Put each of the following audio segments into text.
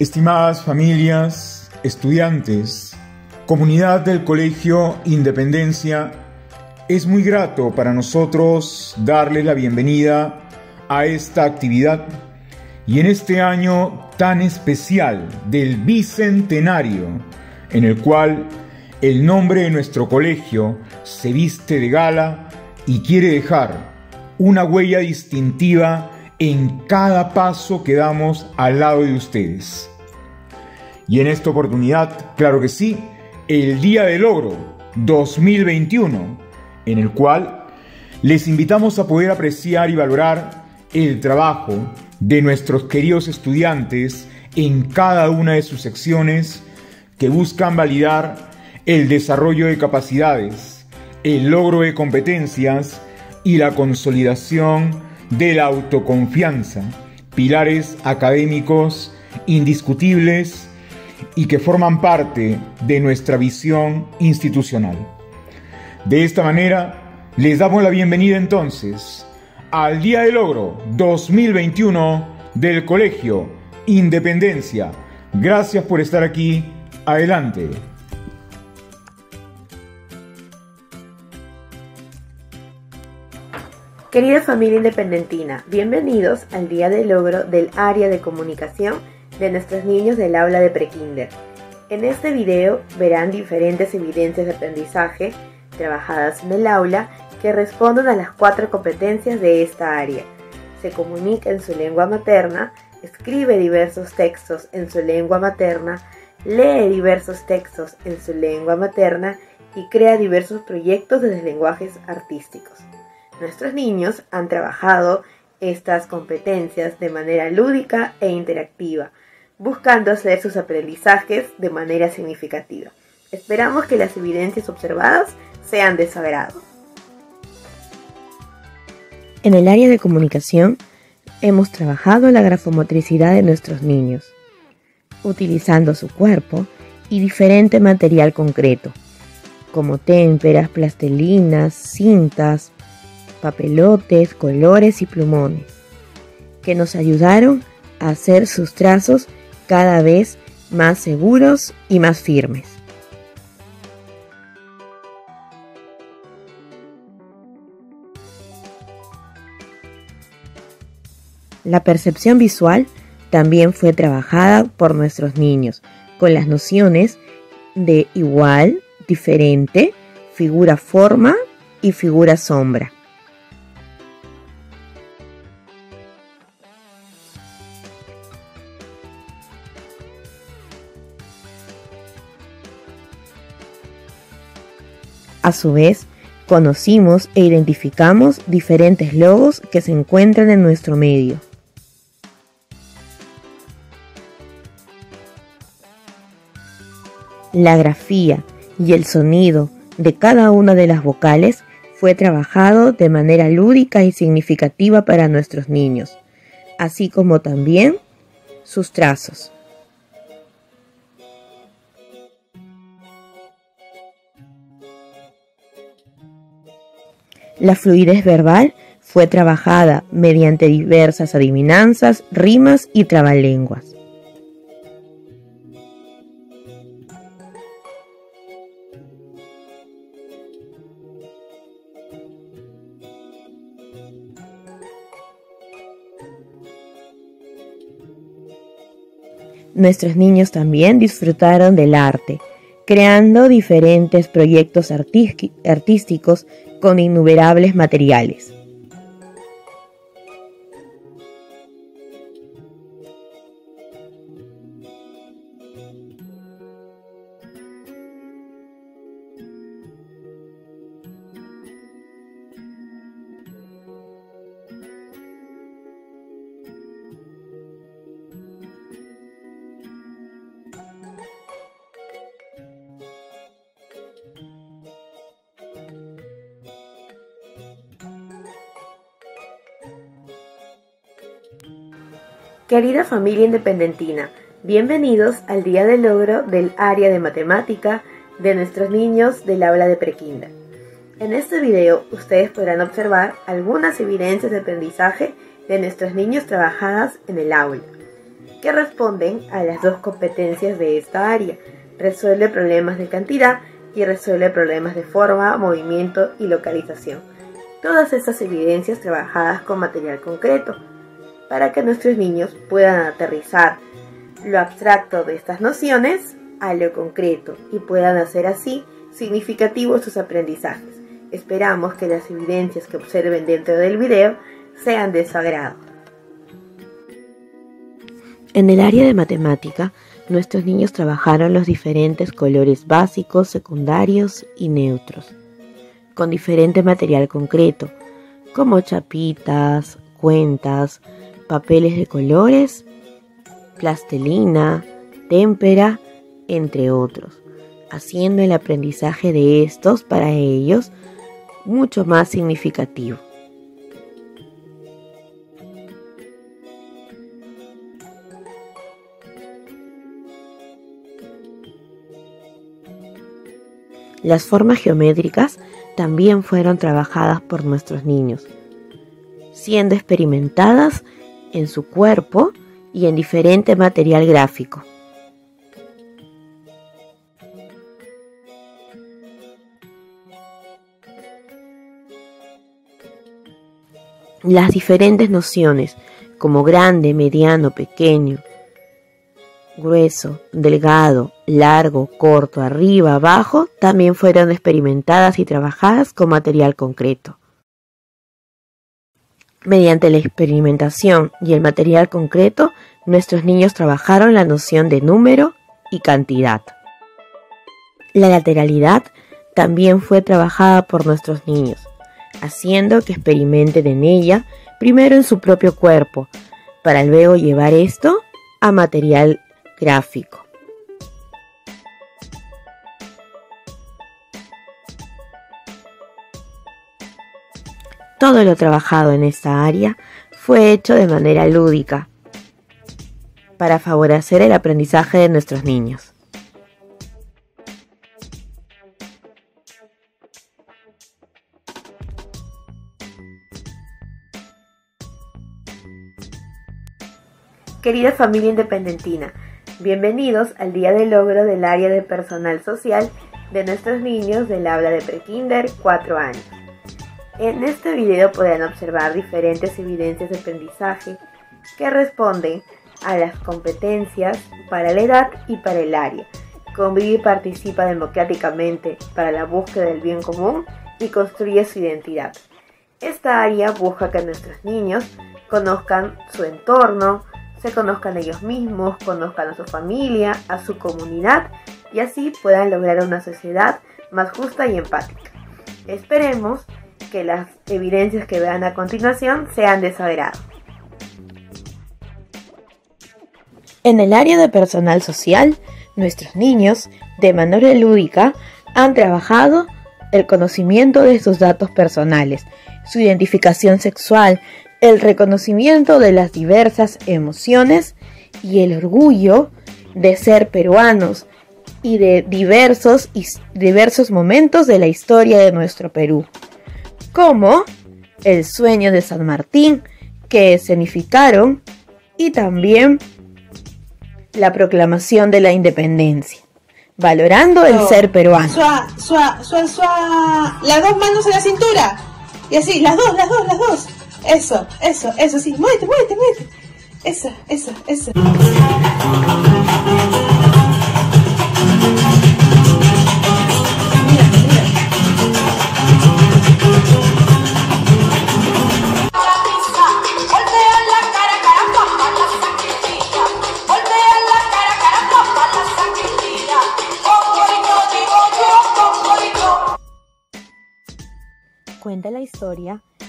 Estimadas familias, estudiantes, comunidad del Colegio Independencia, es muy grato para nosotros darles la bienvenida a esta actividad y en este año tan especial del Bicentenario, en el cual el nombre de nuestro colegio se viste de gala y quiere dejar una huella distintiva en cada paso que damos al lado de ustedes. Y en esta oportunidad, claro que sí, el Día del Logro 2021, en el cual les invitamos a poder apreciar y valorar el trabajo de nuestros queridos estudiantes en cada una de sus secciones que buscan validar el desarrollo de capacidades, el logro de competencias y la consolidación de la autoconfianza, pilares académicos indiscutibles y que forman parte de nuestra visión institucional. De esta manera, les damos la bienvenida entonces al Día del Logro 2021 del Colegio Independencia. Gracias por estar aquí. Adelante. Querida familia independentina, bienvenidos al Día del Logro del área de comunicación de nuestros niños del aula de prekinder. En este video verán diferentes evidencias de aprendizaje trabajadas en el aula que responden a las cuatro competencias de esta área. Se comunica en su lengua materna, escribe diversos textos en su lengua materna, lee diversos textos en su lengua materna y crea diversos proyectos de lenguajes artísticos. Nuestros niños han trabajado estas competencias de manera lúdica e interactiva, buscando hacer sus aprendizajes de manera significativa. Esperamos que las evidencias observadas sean de su. En el área de comunicación hemos trabajado la grafomotricidad de nuestros niños, utilizando su cuerpo y diferente material concreto, como témperas, plastelinas, cintas, papelotes, colores y plumones, que nos ayudaron a hacer sus trazos cada vez más seguros y más firmes. La percepción visual también fue trabajada por nuestros niños con las nociones de igual, diferente, figura forma y figura sombra. A su vez, conocimos e identificamos diferentes logos que se encuentran en nuestro medio. La grafía y el sonido de cada una de las vocales fue trabajado de manera lúdica y significativa para nuestros niños, así como también sus trazos. La fluidez verbal fue trabajada mediante diversas adivinanzas, rimas y trabalenguas. Nuestros niños también disfrutaron del arte, creando diferentes proyectos artísticos con innumerables materiales. Querida familia independentina, bienvenidos al día del logro del área de matemática de nuestros niños del aula de prekinder. En este video ustedes podrán observar algunas evidencias de aprendizaje de nuestros niños trabajadas en el aula. que responden a las dos competencias de esta área. Resuelve problemas de cantidad y resuelve problemas de forma, movimiento y localización. Todas estas evidencias trabajadas con material concreto para que nuestros niños puedan aterrizar lo abstracto de estas nociones a lo concreto y puedan hacer así significativos sus aprendizajes. Esperamos que las evidencias que observen dentro del video sean de su agrado. En el área de matemática, nuestros niños trabajaron los diferentes colores básicos, secundarios y neutros, con diferente material concreto, como chapitas, cuentas, papeles de colores, plastelina, témpera, entre otros, haciendo el aprendizaje de estos para ellos mucho más significativo. Las formas geométricas también fueron trabajadas por nuestros niños, siendo experimentadas en su cuerpo y en diferente material gráfico. Las diferentes nociones, como grande, mediano, pequeño, grueso, delgado, largo, corto, arriba, abajo, también fueron experimentadas y trabajadas con material concreto. Mediante la experimentación y el material concreto, nuestros niños trabajaron la noción de número y cantidad. La lateralidad también fue trabajada por nuestros niños, haciendo que experimenten en ella primero en su propio cuerpo, para luego llevar esto a material gráfico. Todo lo trabajado en esta área fue hecho de manera lúdica para favorecer el aprendizaje de nuestros niños. Querida familia independentina, Bienvenidos al día del logro del área de personal social de nuestros niños del habla de prekinder 4 años. En este video podrán observar diferentes evidencias de aprendizaje que responden a las competencias para la edad y para el área. Convive y participa democráticamente para la búsqueda del bien común y construye su identidad. Esta área busca que nuestros niños conozcan su entorno, se conozcan ellos mismos, conozcan a su familia, a su comunidad y así puedan lograr una sociedad más justa y empática. Esperemos que las evidencias que vean a continuación sean de su. En el área de personal social, nuestros niños, de manera lúdica, han trabajado el conocimiento de sus datos personales, su identificación sexual, el reconocimiento de las diversas emociones y el orgullo de ser peruanos y de diversos, diversos momentos de la historia de nuestro Perú, como el sueño de San Martín que escenificaron y también la proclamación de la independencia, valorando el ser peruano. Suá, suá, suá, suá. Las dos manos en la cintura. Y así, las dos, las dos, las dos. Eso, eso, eso, sí. Muévete, muévete, muévete. Eso, eso, eso.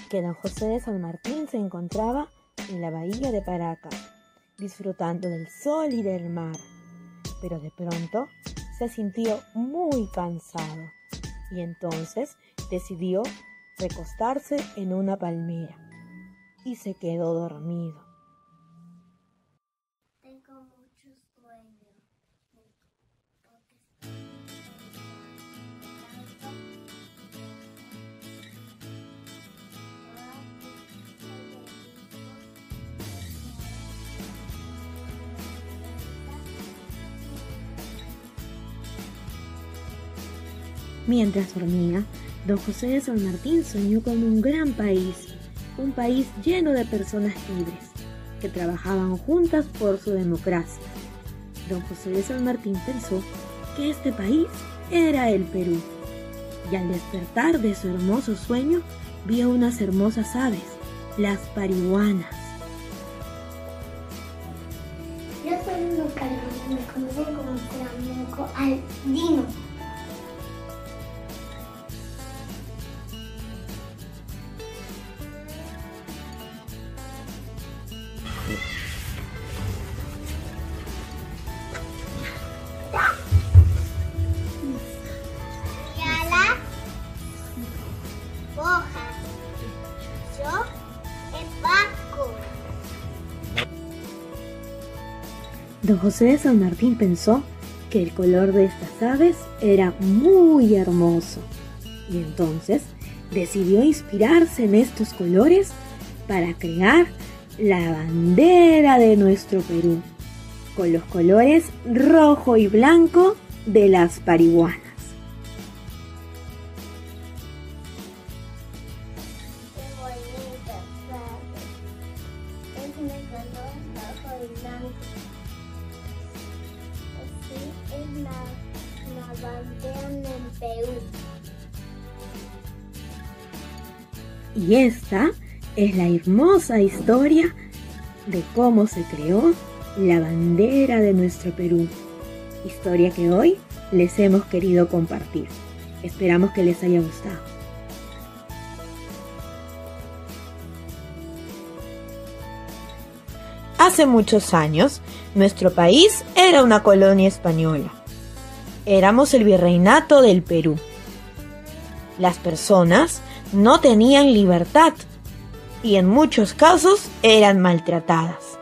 Que don José de San Martín se encontraba en la bahía de Paracas, disfrutando del sol y del mar. Pero de pronto se sintió muy cansado y entonces decidió recostarse en una palmera y se quedó dormido. Mientras dormía, don José de San Martín soñó con un gran país, un país lleno de personas libres, que trabajaban juntas por su democracia. Don José de San Martín pensó que este país era el Perú, y al despertar de su hermoso sueño, vio unas hermosas aves, las parihuanas. Yo soy un me conocen como flamenco aldino. José de San Martín pensó que el color de estas aves era muy hermoso y entonces decidió inspirarse en estos colores para crear la bandera de nuestro Perú con los colores rojo y blanco de las parihuanas. Y esta es la hermosa historia de cómo se creó la bandera de nuestro Perú. Historia que hoy les hemos querido compartir. Esperamos que les haya gustado. Hace muchos años, nuestro país era una colonia española. Éramos el virreinato del Perú. Las personas no tenían libertad y en muchos casos eran maltratadas.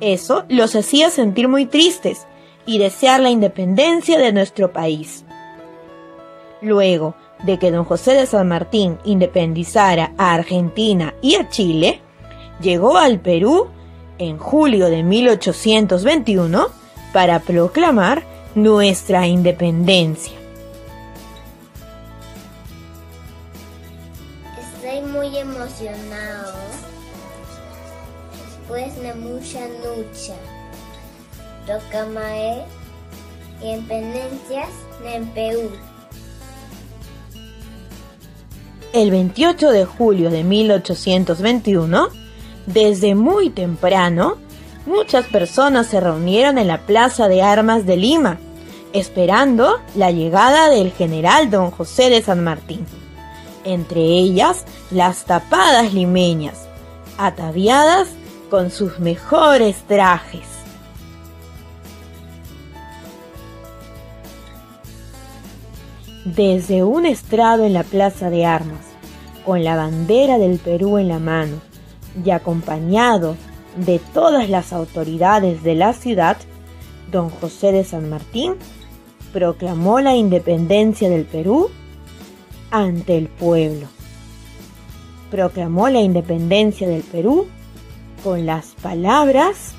Eso los hacía sentir muy tristes y desear la independencia de nuestro país. Luego de que don José de San Martín independizara a Argentina y a Chile, llegó al Perú en julio de 1821 para proclamar nuestra independencia. Estoy muy emocionado después de mucha lucha. Proclamaré independencias en Perú. El 28 de julio de 1821, desde muy temprano, muchas personas se reunieron en la Plaza de Armas de Lima, esperando la llegada del general don José de San Martín. Entre ellas, las tapadas limeñas, ataviadas con sus mejores trajes. Desde un estrado en la Plaza de Armas, con la bandera del Perú en la mano y acompañado de todas las autoridades de la ciudad, don José de San Martín proclamó la independencia del Perú ante el pueblo. Proclamó la independencia del Perú con las palabras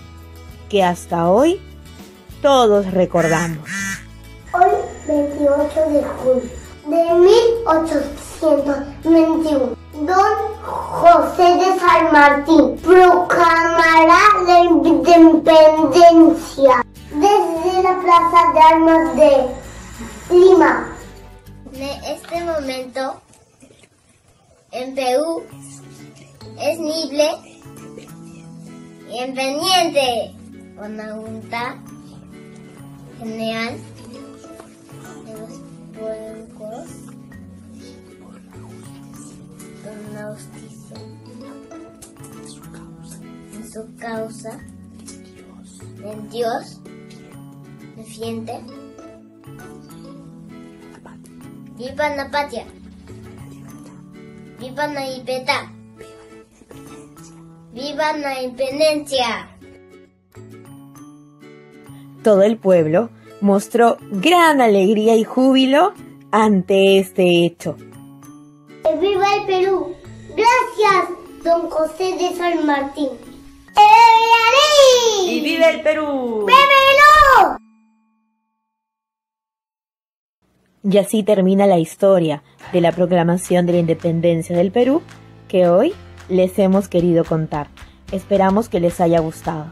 que hasta hoy todos recordamos. Hoy, 28 de julio de 1821, don José de San Martín proclamará la independencia desde la Plaza de Armas de Lima. En este momento, en Perú, es libre y independiente la Junta General de los Pueblos con la justicia en su causa Dios defiende Viva la patria. Viva la libertad. Viva la independencia. Todo el pueblo mostró gran alegría y júbilo ante este hecho. ¡Viva el Perú! Gracias, don José de San Martín. ¡Y viva el Perú! ¡Bébelo! Y así termina la historia de la proclamación de la independencia del Perú que hoy les hemos querido contar. Esperamos que les haya gustado.